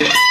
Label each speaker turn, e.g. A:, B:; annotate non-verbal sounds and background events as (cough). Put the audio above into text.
A: Yes. (laughs)